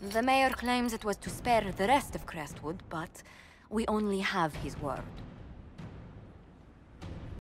The mayor claims it was to spare the rest of Crestwood, but we only have his word.